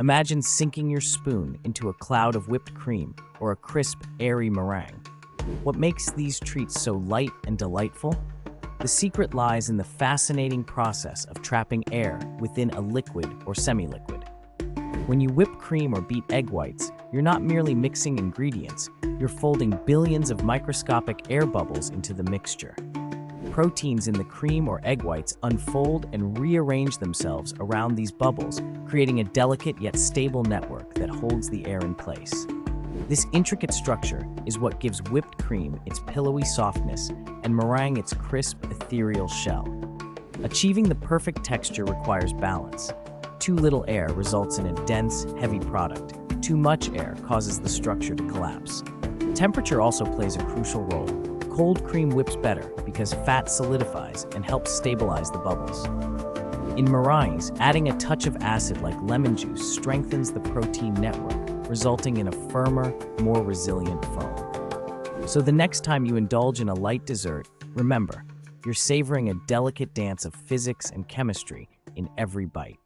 Imagine sinking your spoon into a cloud of whipped cream or a crisp, airy meringue. What makes these treats so light and delightful? The secret lies in the fascinating process of trapping air within a liquid or semi-liquid. When you whip cream or beat egg whites, you're not merely mixing ingredients, you're folding billions of microscopic air bubbles into the mixture. Proteins in the cream or egg whites unfold and rearrange themselves around these bubbles, creating a delicate yet stable network that holds the air in place. This intricate structure is what gives whipped cream its pillowy softness and meringue its crisp, ethereal shell. Achieving the perfect texture requires balance. Too little air results in a dense, heavy product. Too much air causes the structure to collapse. Temperature also plays a crucial role. Cold cream whips better because fat solidifies and helps stabilize the bubbles. In meringues, adding a touch of acid like lemon juice strengthens the protein network, resulting in a firmer, more resilient foam. So the next time you indulge in a light dessert, remember, you're savoring a delicate dance of physics and chemistry in every bite.